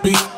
What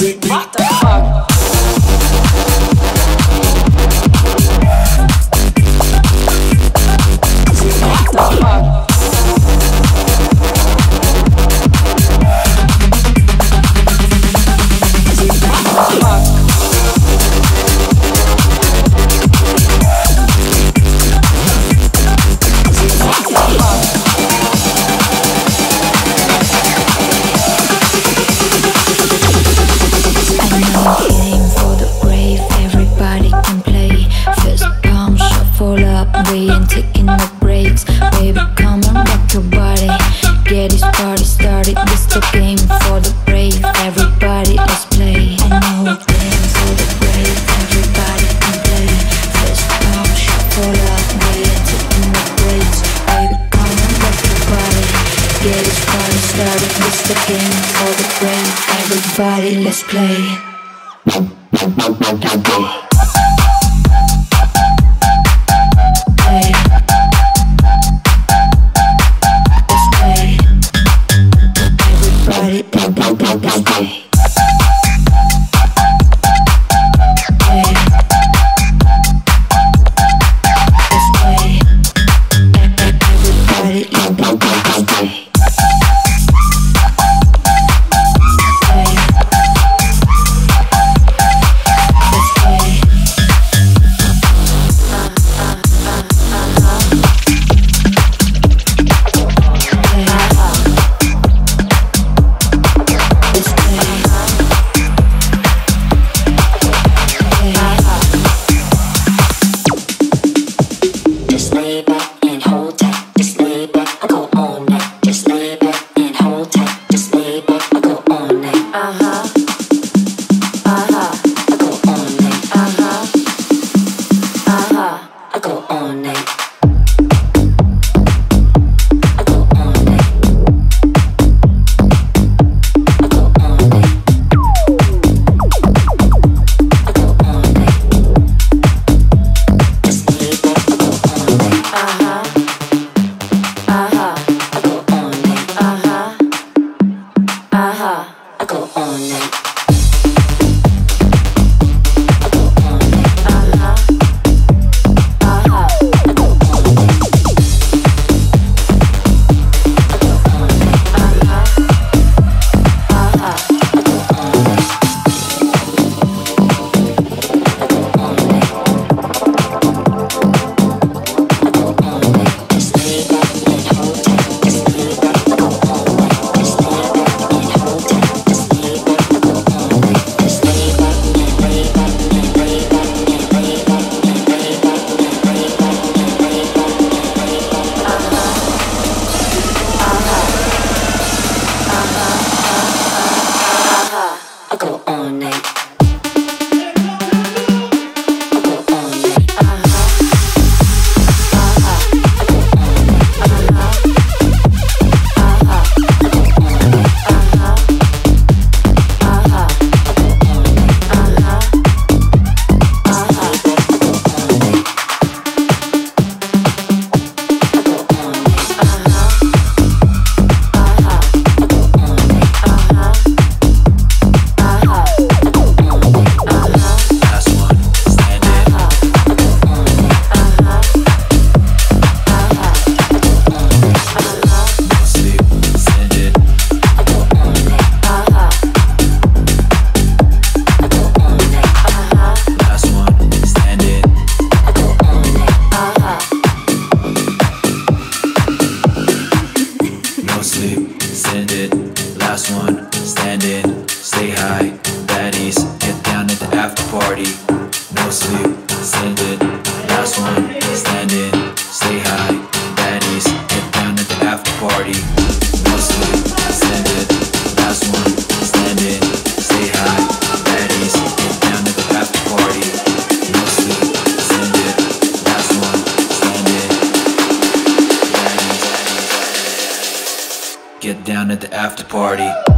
Get down at the after party.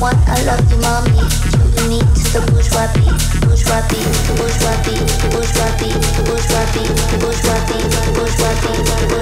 what I love you, mommy. Jumping me to the bourgeois beat, bourgeois beat, bourgeois beat, bourgeois beat, bourgeois beat, bourgeois beat, bourgeois beat, bourgeois beat.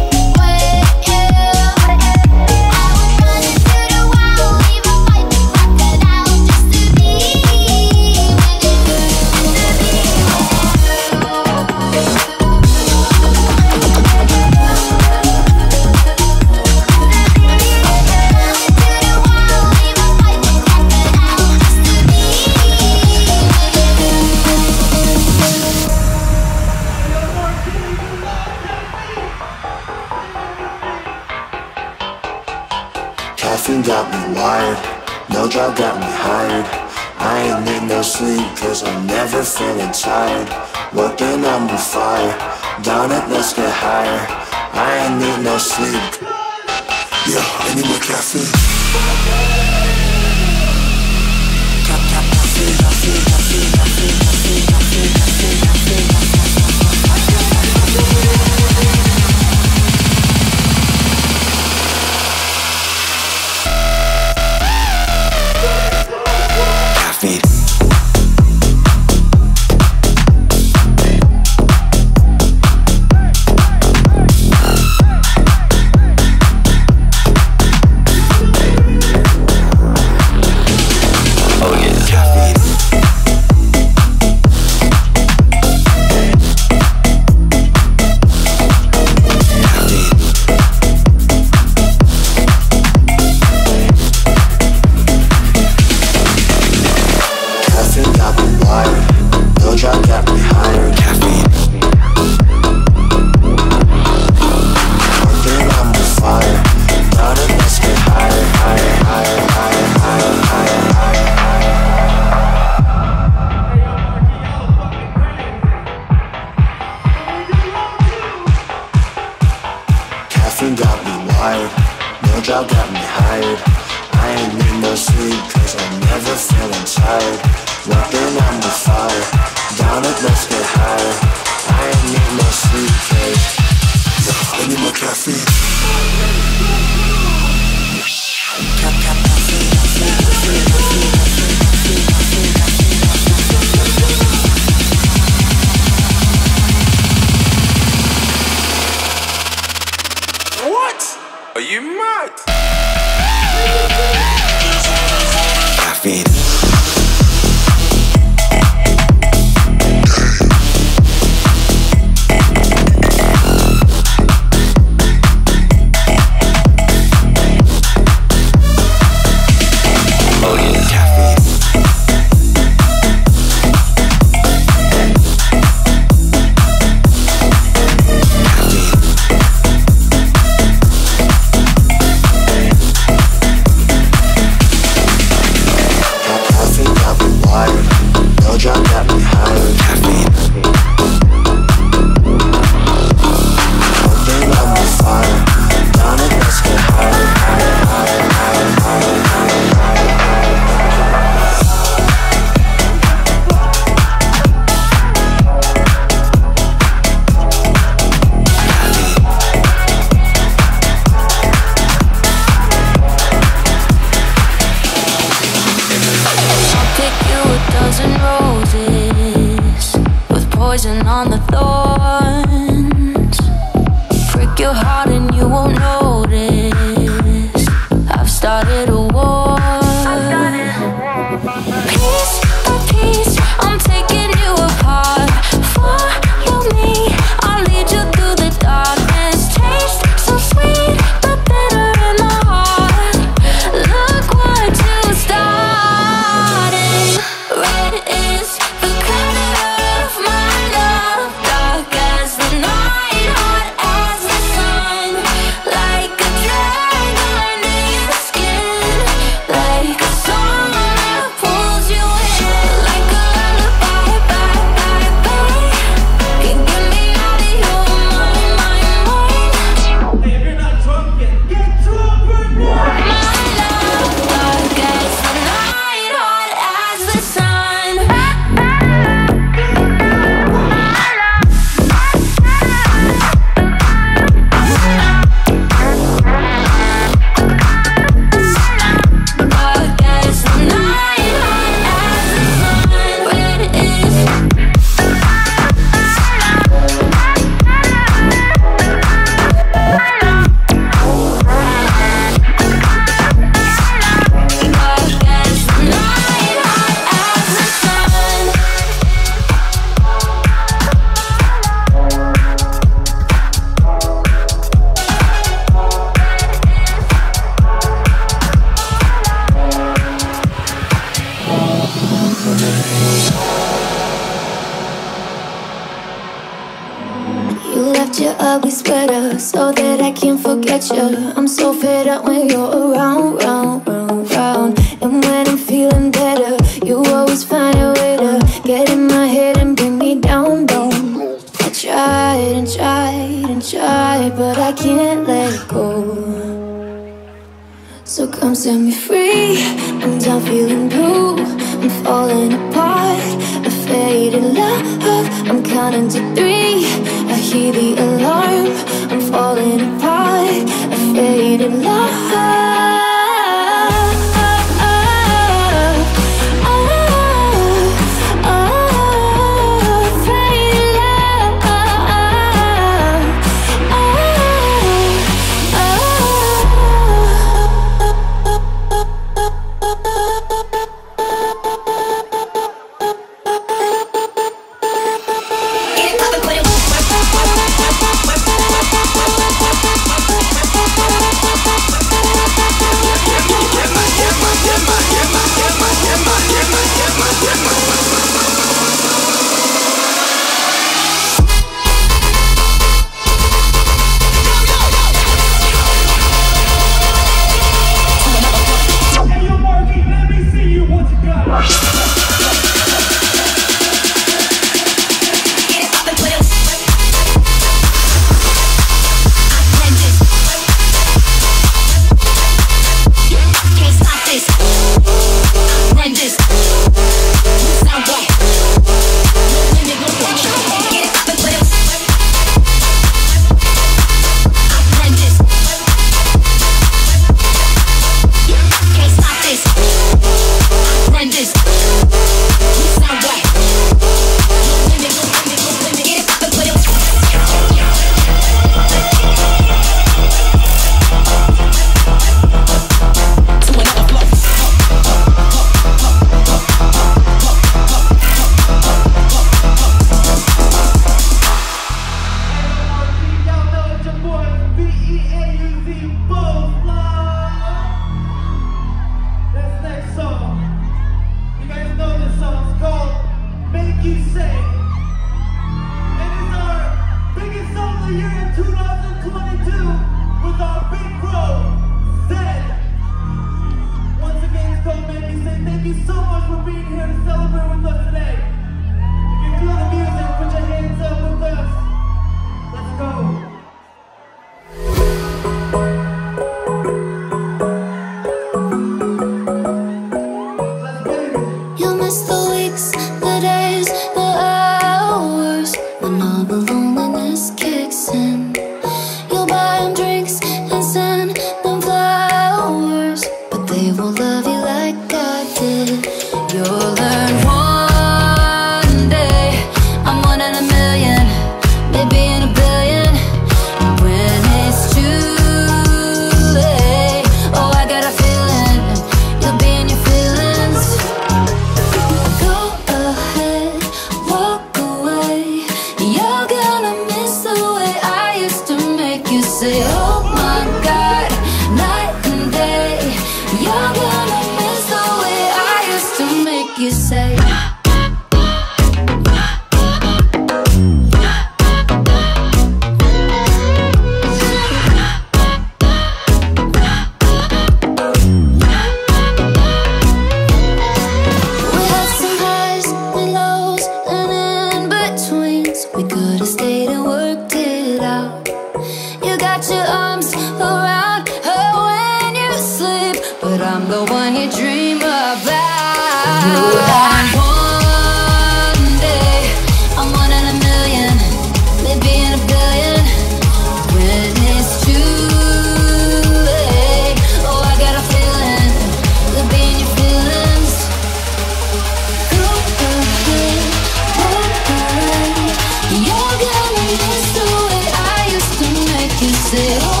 can say, oh.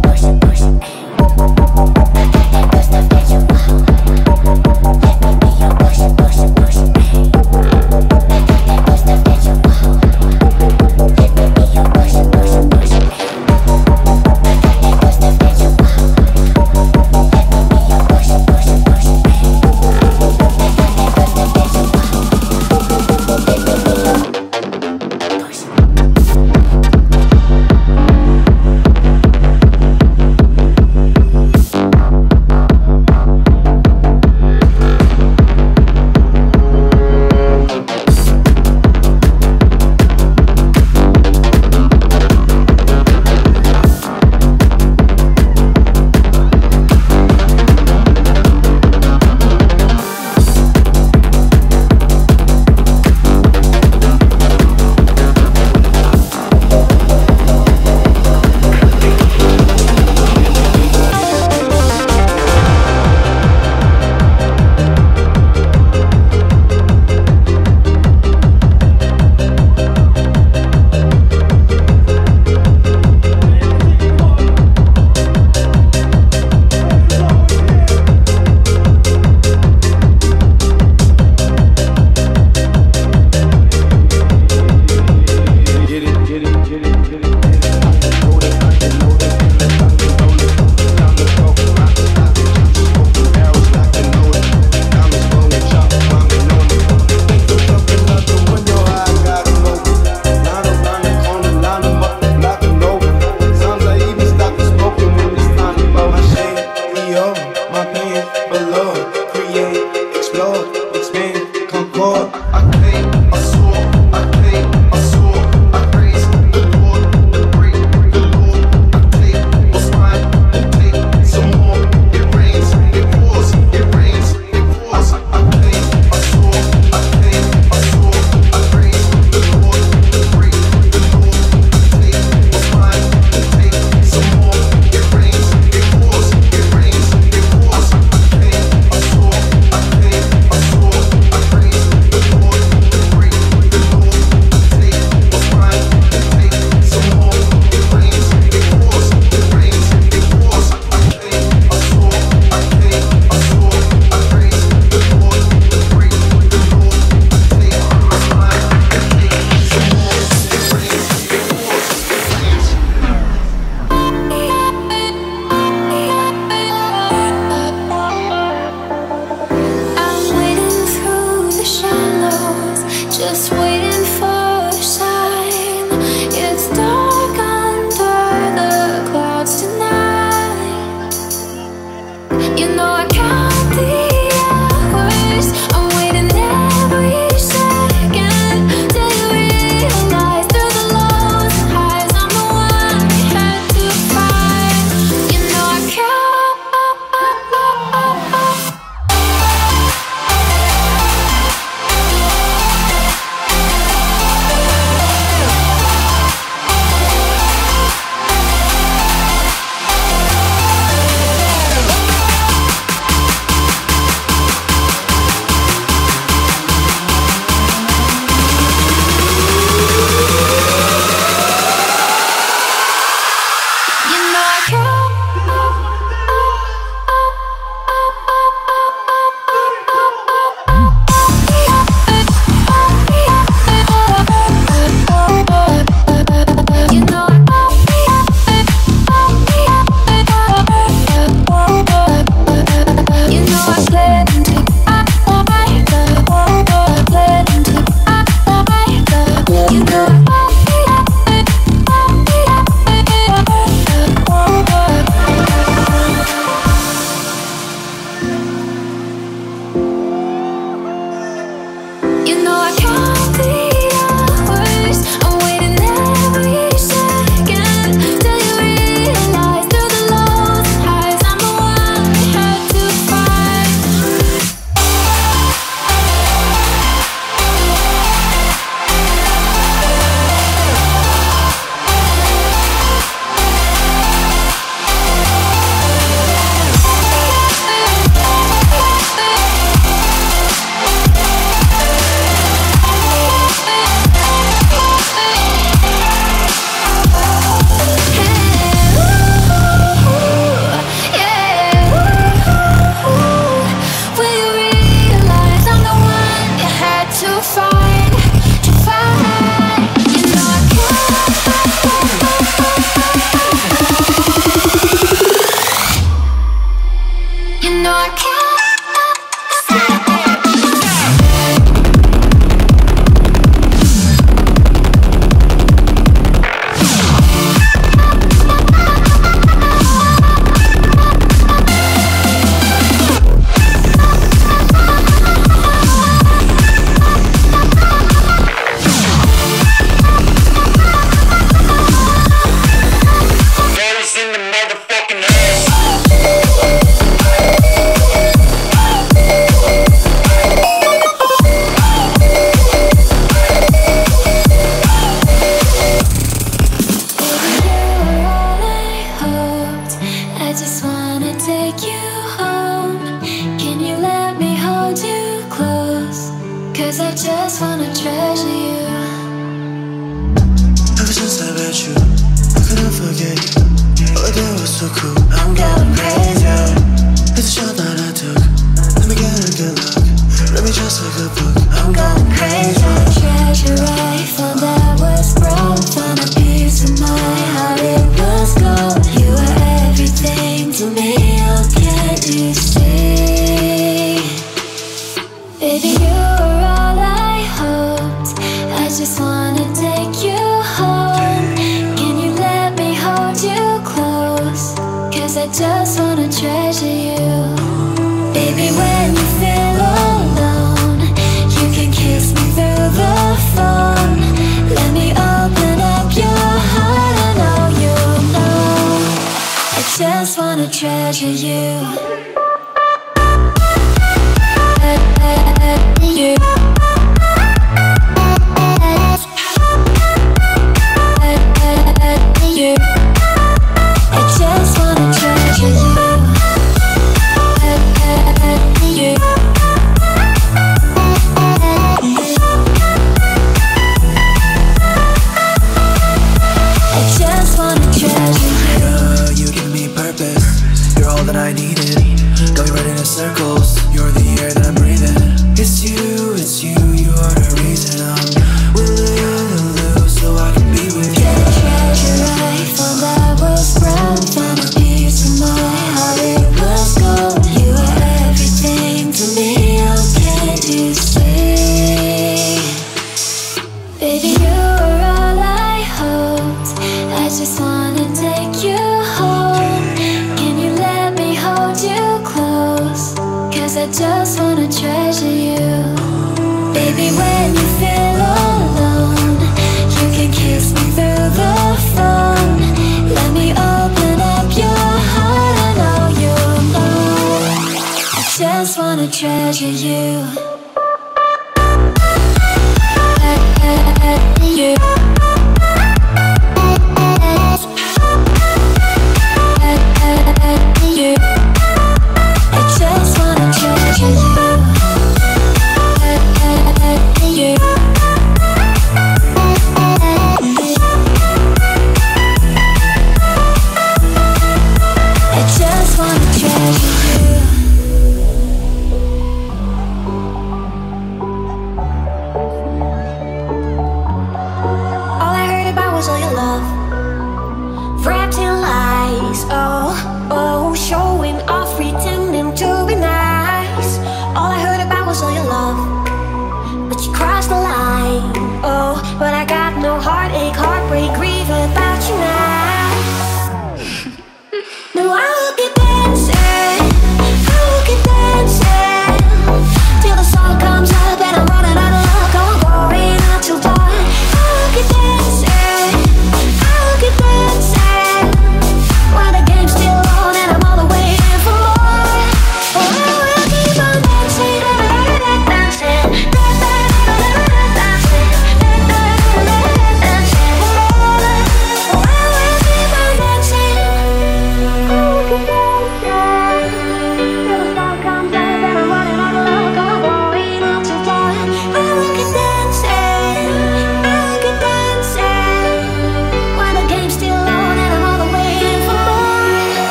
push.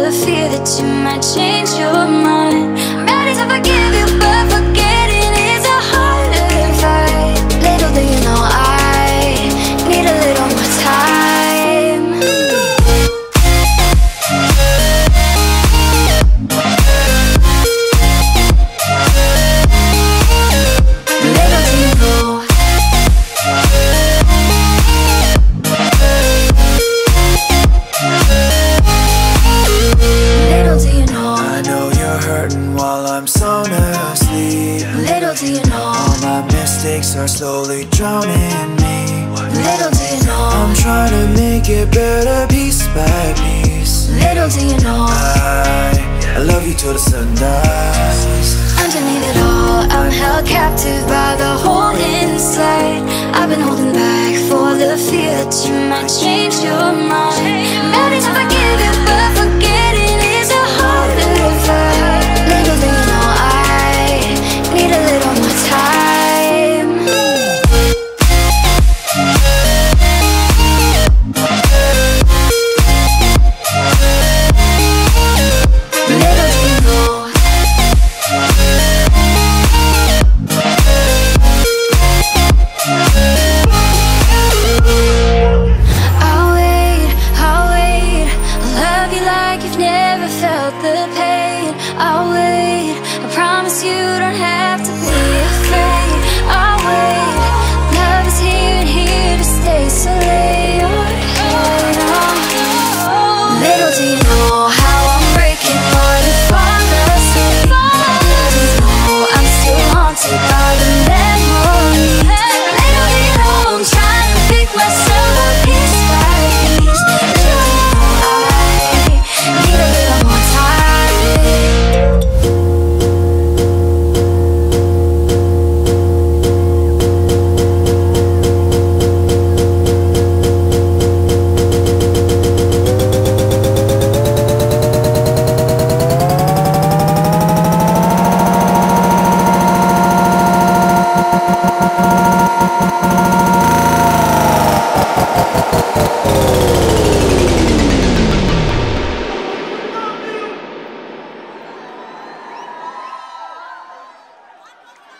The fear that you might change your mind.